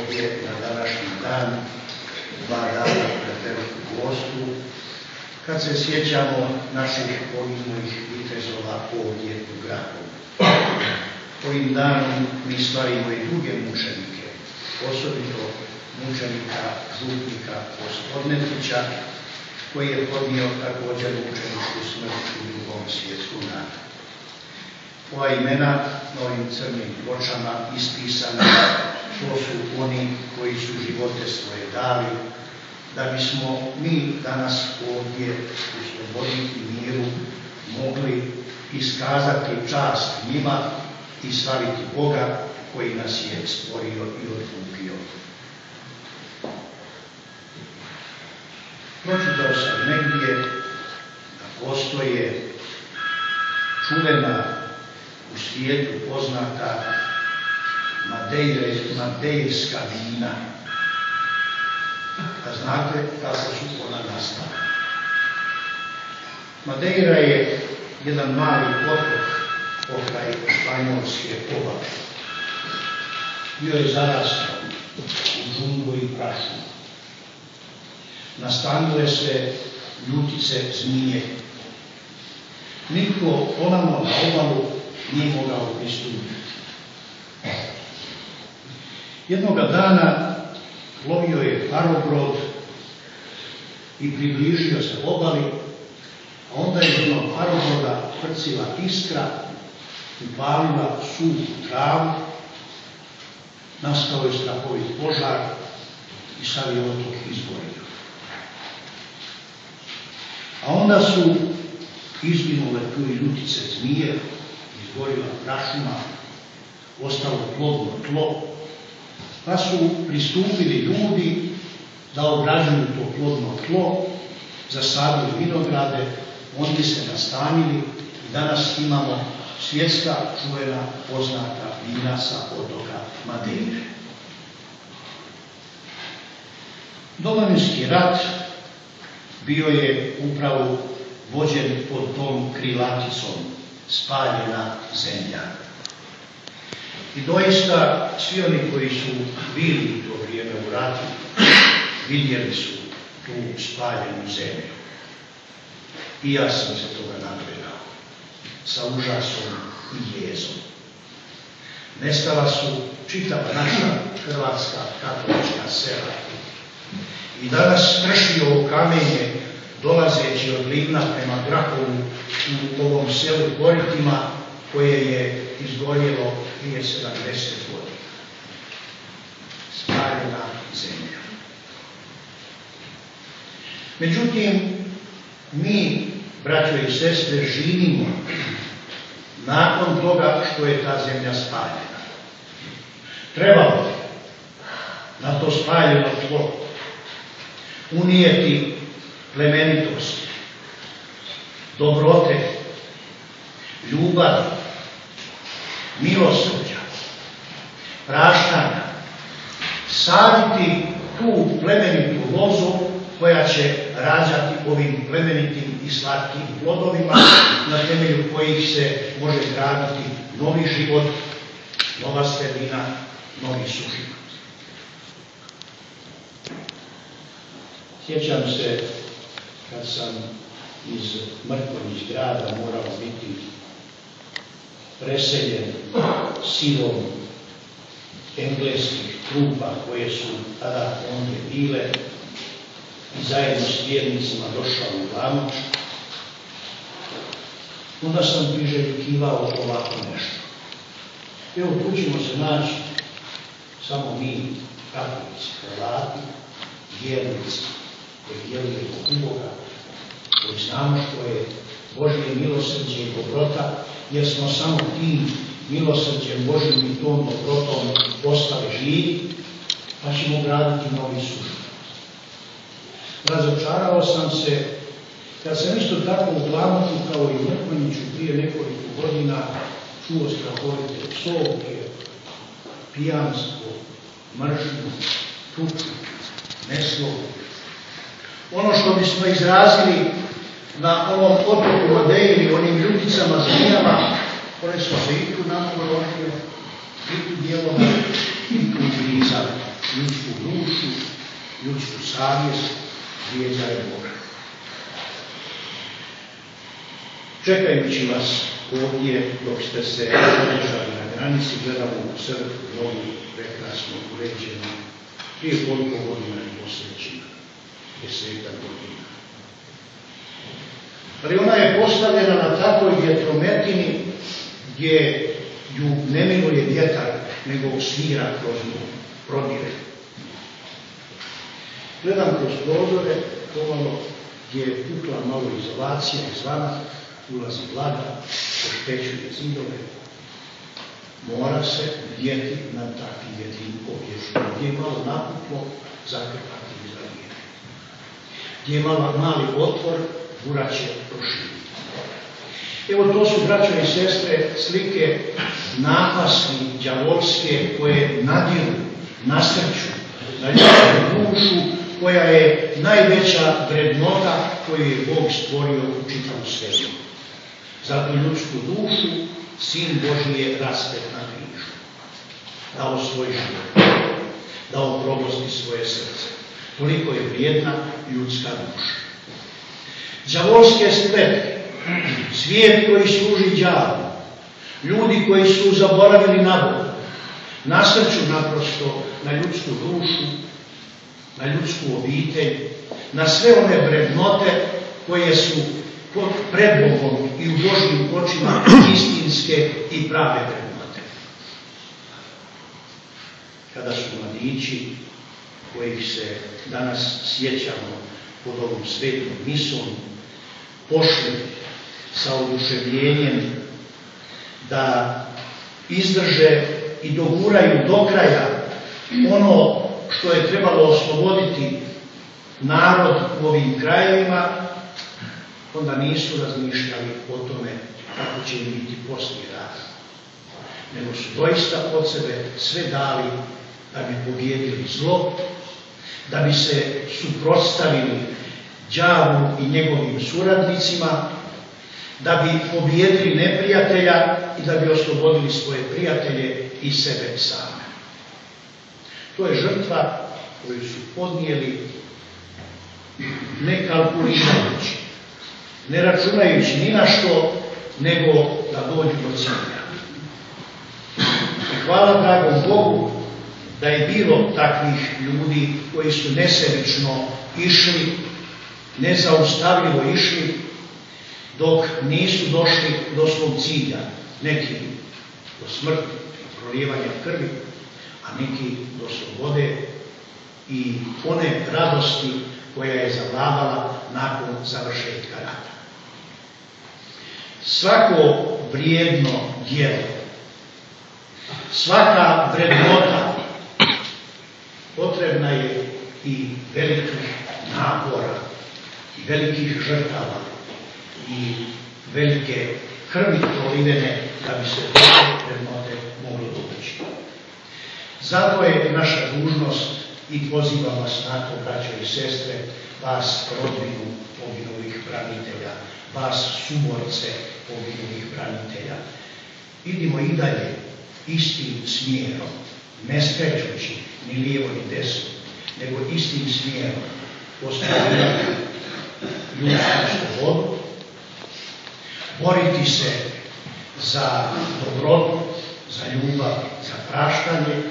ovdje na današnji dan, dva dana pred veliku gostu, kad se sjećamo naših poginulih vitezova ovdje u gradu. Ovim danom mi stvarimo i druge mučenike, osobito mučenika župnika Ospodnetića, koji je podnio također mučeničku smrt u drugom svjetskom. Ova imena na ovim crnim pločama ispisana, to su oni koji su živote svoje dali, da bismo mi danas ovdje u slobodi i miru mogli iskazati čast njima i slaviti Boga koji nas je stvorio i odkupio. Pročitao sam negdje da postoje čuvena u svijetu poznata Madejska vina. A znate kako su ona nastala. Madeira je jedan mali otok pokraj Španjolske obale. Bio je zarastao u džunglu i prašu. Nastanile se ljutice zmije. Niko onamo na nije mogao pristupiti. Jednoga dana lovio je parobrod i približio se obali, a onda je jednog parobroda prcila iskra, upalila suhu travu, nastao je strahovit požar i sad je otok izgorio. A onda su izginule tu i ljutice zmije, izgorila prašuma, ostalo plodno tlo, pa su pristupili ljudi da obrađuju to plodno tlo, zasadili vinograde, oni se nastanili i danas imamo svjetska čuvena poznata vina sa otoka Madeire. Domovinski rat bio je upravo vođen pod tom krilaticom spaljena zemlja. I doista svi oni koji su bili u to vrijeme u ratu vidjeli su tu spaljenu zemlju. I ja sam se toga nagledao sa užasom i jezom. Nestala su čitava naša hrvatska katolička sela. I danas krši ovo kamenje od Livna prema Grahovu u ovom selu Koritima koje je izgorjelo prije 70 godina. Spaljena zemlja. Međutim, mi, braćo i sestre, živimo nakon toga što je ta zemlja spaljena. Trebalo je na to spaljeno tlo unijeti plemenitost, dobrote, ljubav, milosrđa, praštanja, saditi tu plemenitu lozu koja će rađati ovim plemenitim i slatkim plodovima na temelju kojih se može graditi novi život, nova sredina, novi suživot. Sjećam se kad sam iz Mrković grada morao biti preseljen silom engleskih trupa koje su tada ondje bile i zajedno s vjernicima došao u Lamoć, onda sam priželjkivao ovako nešto. Evo, tu ćemo se naći samo mi, katolici, Hrvati, vjernici, koji vjerujemo u Boga, koji znamo što je Božje milosrđe i dobrota, jer smo samo tim milosrđem Božim i tom dobrotom postali živi, pa ćemo graditi novi suživot. Razočarao sam se kad sam isto tako u Glamotu kao i u Mrkmaniću prije nekoliko godina čuo strahovite psovke, pijanstvo, mržnju, tuču, neslovu. Ono što bismo izrazili na ovom otoku Madeiri, onim ljuticama, zmijama, one su se i tu namoronile, i tu dijelom, i tu grizali ljudsku dušu, ljudsku savjest, vrijeđaju Boga. Čekajući vas ovdje dok ste se održali na granici, gledamo u crkvu novu, prekrasno uređenu, prije koliko godina je posvećena, deseta godina. Ali ona je postavljena na takvoj vjetrometini gdje ju ne miluje vjetar, nego svira kroz nju, prodire. Gledam kroz prozore, pomalo gdje je pukla malo izolacija izvana, ulazi vlada, oštećuje zidove, mora se vidjeti na takvim jednim obježima. Gdje je malo napuklo, zakrpati i zavijeti. Gdje je malo mali otvor, buraće proširiti. Evo to su, braćo i sestre, slike napasti djavolske koje nadiru, nasrću na ljudsku dušu, koja je najveća vrednota koju je Bog stvorio u čitavu svetu. Zato ljudsku dušu Sin Boži je raspet na križu. Dao svoj život. Dao probosti svoje srce. Toliko je vrijedna ljudska duša. Đavolske spletke, svijet koji služi djavu, ljudi koji su zaboravili na Boga, nasrću naprosto na ljudsku dušu, na ljudsku obitelj, na sve one vrednote koje su pred Bogom i u Božjim očima istinske i prave vrednote. Kada su mladići kojih se danas sjećamo pod ovom svetom misom, pošli sa oduševljenjem da izdrže i doguraju do kraja ono što je trebalo osloboditi narod u ovim krajevima, onda nisu razmišljali o tome kako će im biti poslije rada. Nego su doista od sebe sve dali da bi pobjedili zlo, da bi se suprotstavili đavu i njegovim suradnicima, da bi pobjedili neprijatelja i da bi oslobodili svoje prijatelje i sebe same. To je žrtva koju su podnijeli ne kalkulirajući, ne računajući ni na što, nego da dođu do cilja. I hvala dragom Bogu da je bilo takvih ljudi koji su nesebično išli, nezaustavljivo išli, dok nisu došli do svog cilja, neki do smrti, prolijevanja krvi, a neki do slobode i one radosti koja je zavladala nakon završetka rata. Svako vrijedno djelo, svaka vrednota potrebna je i velikih napora, velikih žrtava, i velike krvi prolivene da bi se te vrednote moglo doći. Zato je naša dužnost i pozivam vas na to, braćo i sestre, vas rodbinu poginulih branitelja, vas suborce poginulih branitelja. Idimo i dalje istim smjerom, ne skrećući ni lijevo ni desno, nego istim smjerom postavljati ljudsku slobodu, boriti se za dobrotu, za ljubav, za praštanje,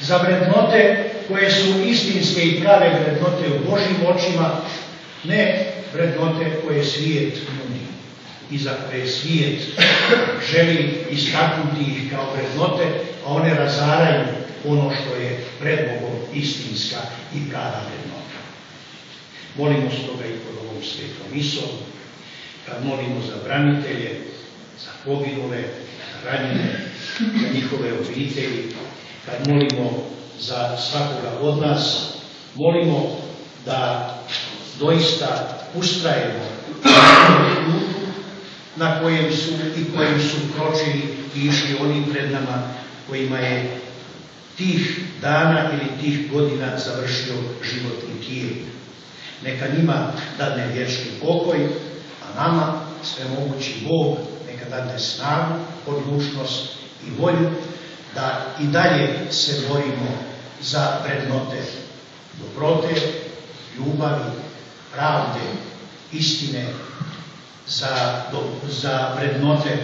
za vrednote koje su istinske i prave vrednote u Božim očima, ne vrednote koje svijet nudi i za koje svijet želi istaknuti ih kao vrednote, a one razaraju ono što je pred Bogom istinska i prava vrednota. Molimo stoga i pod ovom svetom misom, kad molimo za branitelje, za poginule, za ranjene, za njihove obitelji, kad molimo za svakoga od nas, molimo da doista ustrajemo na kojem su i kojim su kročili i išli oni pred nama kojima je tih dana ili tih godina završio životni tijel. Neka njima dadne vječni pokoj, a nama sve mogući Bog neka dadne snagu, odlučnost i volju da i dalje se borimo za vrednote dobrote, ljubavi, pravde, istine za, do- za vrednote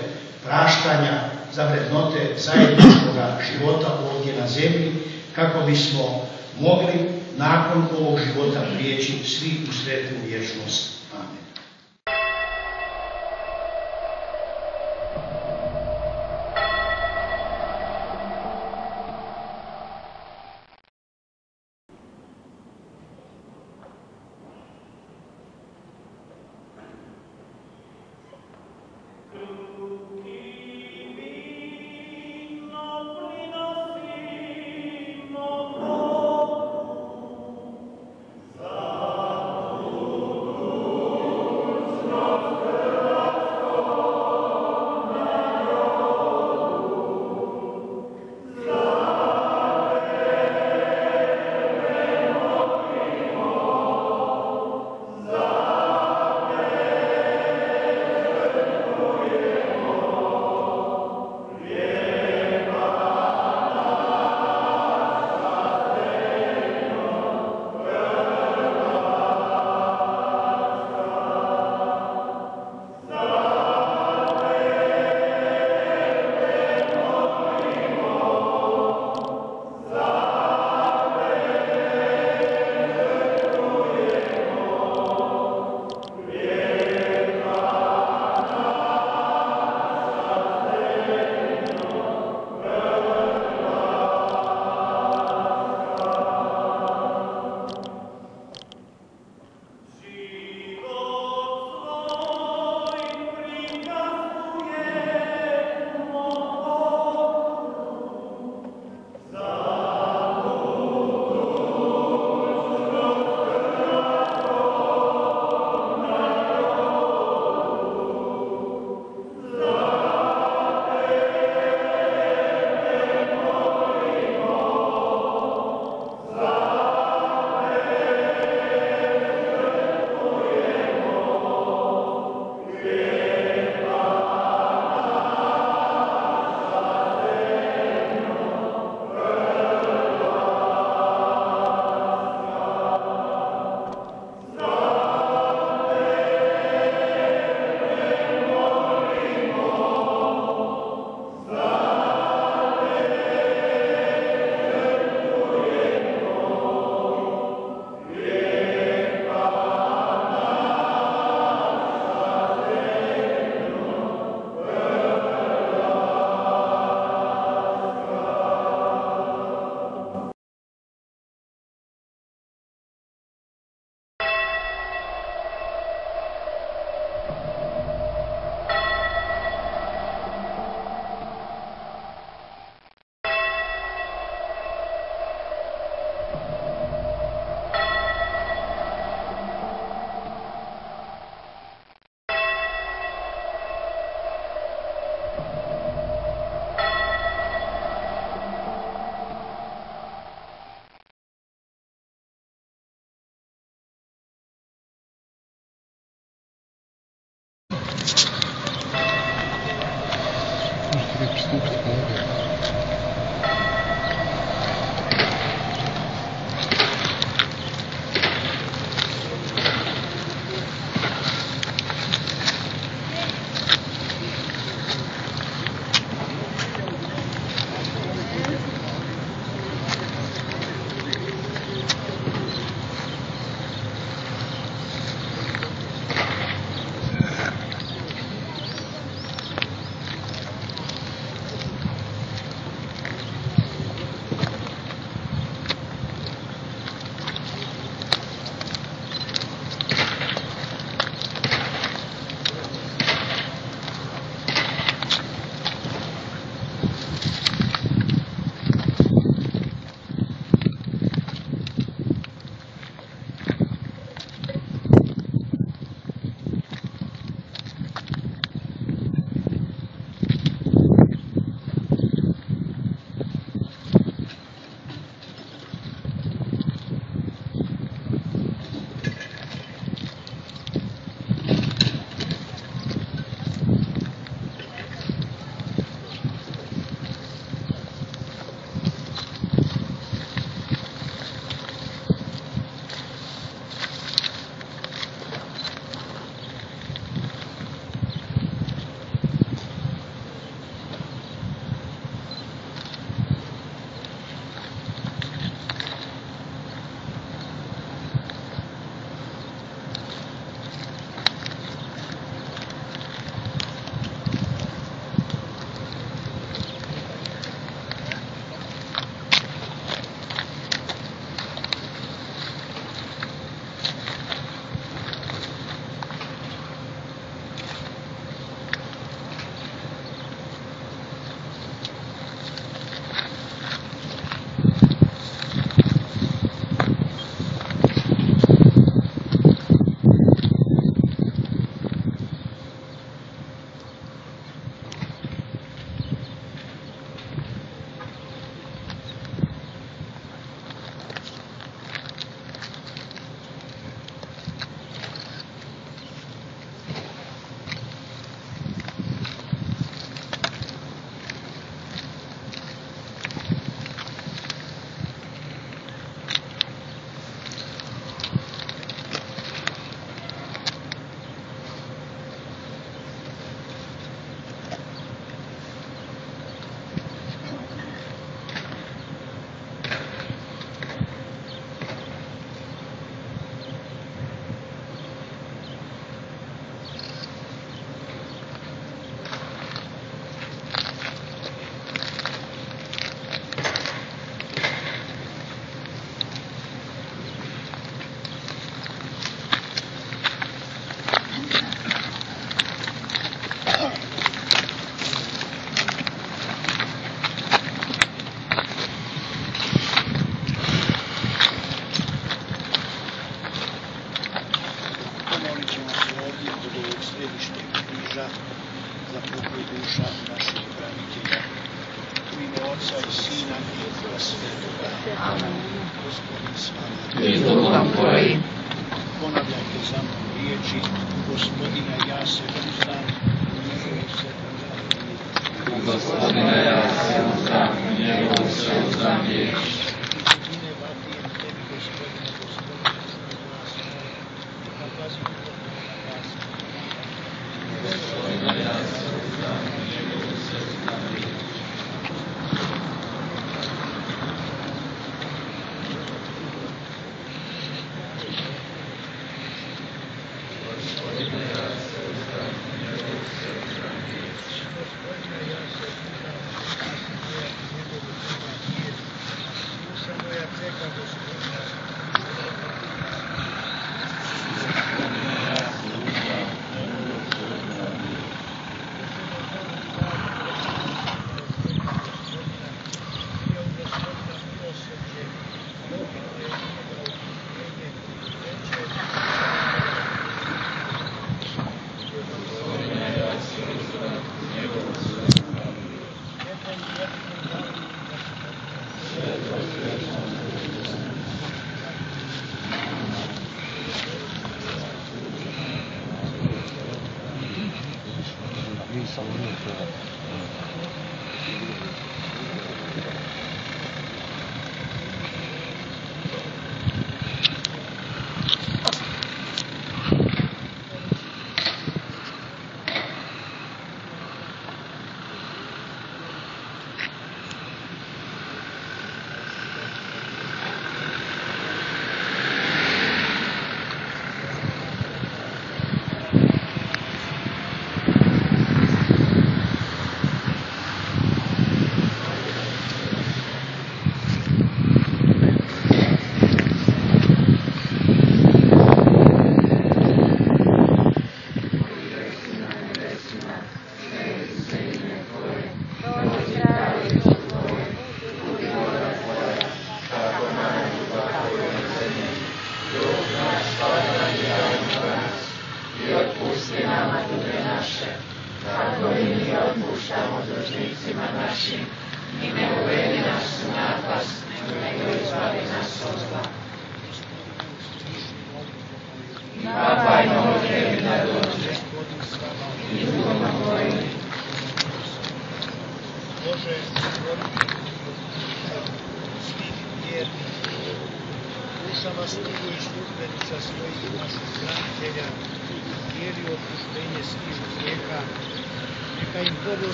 praštanja, za vrednote zajedničkog života ovdje na zemlji, kako bismo mogli nakon ovog života prijeći svi u sretnu vječnost.